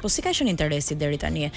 Po si ka qenë interesi deri tani?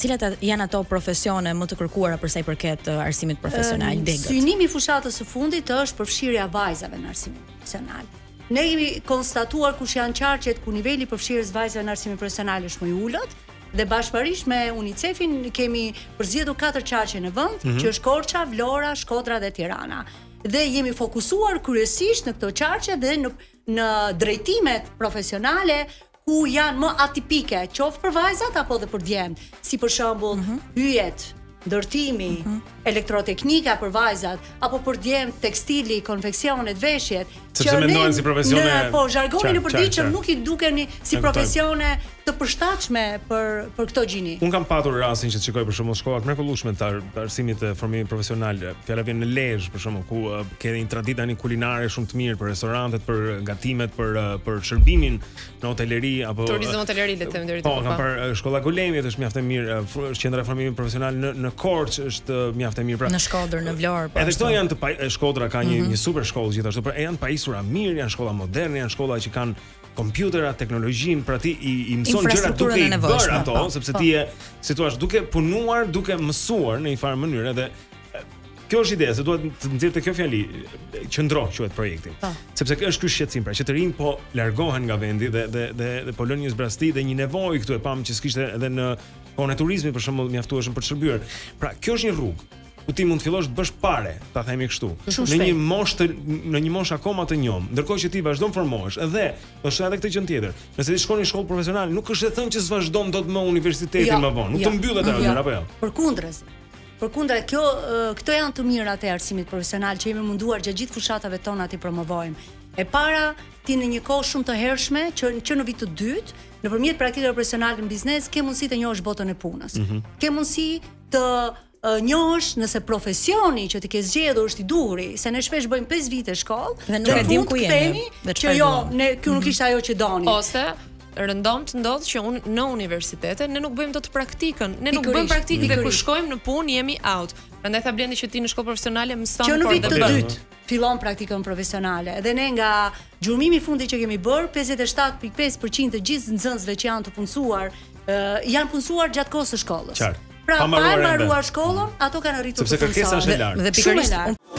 Cilat janë ato profesione më të kërkuara për sa i përket arsimit profesional um, degët? Synimi i fushatës së fundit është përfshirja e vajzave në arsimin profesional. Ne kemi konstatuar kush janë qarqet ku niveli i përfshirjes vajzave në arsimin profesional është më i ulët, dhe bashkarisht me UNICEF-in kemi përzgjedhur katër qarqe në vend, mm -hmm. që është Korça, Vlora, Shkodra dhe Tirana. dhe jemi fokusuar kryesisht në këto qarqe dhe në në drejtimet profesionale ku janë më atipike, qoftë për vajzat apo dhe për djemt, si për shembull mm -hmm. hyjet, ndërtimi, mm -hmm. elektroteknika për vajzat apo për djemt tekstili, konfeksionet, veshjet, Sepse mendohen si profesione. Në, po, zhargonin e përditshëm nuk i dukeni si profesione të përshtatshme për për këto gjini. Un kam patur rastin që të shikoj për shembull shkolla të mrekullueshme të arsimit e formimit profesional. Fjala vjen në Lezhë për shembull ku uh, ke një traditë tani kulinare shumë të mirë për restorantet, për gatimet, për uh, për shërbimin në hoteleri apo turizëm hoteleri le të them deri po, këtu. Po, kam parë shkolla e Golemit është mjaft e mirë, qendra e formimit profesional në në Korçë është mjaft e mirë pra. Në Shkodër, në Vlorë. Po edhe këto janë të pa, Shkodra ka një mm -hmm. një super shkollë gjithashtu, pra janë të pajisura mirë, janë shkolla moderne, janë shkolla që kanë kompjutera, teknologjinë, pra ti i, i mëson gjërat duke i bërë ato, pa, po, sepse pa. Po. ti je si të thuash duke punuar, duke mësuar në një farë mënyrë edhe Kjo është ideja, se duhet të nxjerrte kjo fjali qëndro quhet projekti. Po. Sepse kjo është ky shqetësim, pra që të rinjtë po largohen nga vendi dhe dhe dhe, dhe po lënë një zbrazëti dhe një nevojë këtu e pamë që s'kishte edhe në kohën e turizmit për shembull mjaftueshëm për të shërbyer. Pra kjo është një rrugë ku ti mund të fillosh të bësh pare, ta themi kështu, në një moshë të në një moshë akoma të njomë, ndërkohë që ti vazhdon formohesh. Dhe është edhe një gjë tjetër. Nëse ti shkon në shkollë profesionale, nuk është e thënë që s'vazhdon dot më universitetin jo, më vonë. Nuk jo, të mbyllet ajo gjë apo jo. Përkundrazi. Përkundrazi, kjo, këto janë të mirat e arsimit profesional që jemi munduar gjatë gjithë fushatave tona t'i promovojmë. E para, ti në një kohë shumë të hershme, që, që në vit të dytë, nëpërmjet praktikave profesionale në biznes, ke mundësi të njohësh botën e punës. Mm -hmm. Ke mundësi të njohësh nëse profesioni që ti ke zgjedhur është i duhuri, se ne shpesh bëjmë 5 vite shkollë dhe nuk e dimë ku jemi. Që jo, ne kjo nuk mhm. ishte ajo që doje. Ose rëndom të ndodh që në universitete ne nuk bëjmë dot praktikën, ne nuk bëjmë praktikë dhe kur shkojmë në punë jemi out. Prandaj tha Blendi që ti në shkollë profesionale mëson për të bërë. Që në vit të dytë fillon praktikën profesionale. Dhe ne nga gjurmimi i fundit që kemi bërë, 57.5% të gjithë nxënësve që janë të punësuar, janë punësuar gjatë kohës së shkollës. Qartë. Pra, pa mbaruar shkollën, ato kanë arritur të punësohen. Sepse kërkesa është e lartë. Dhe pikërisht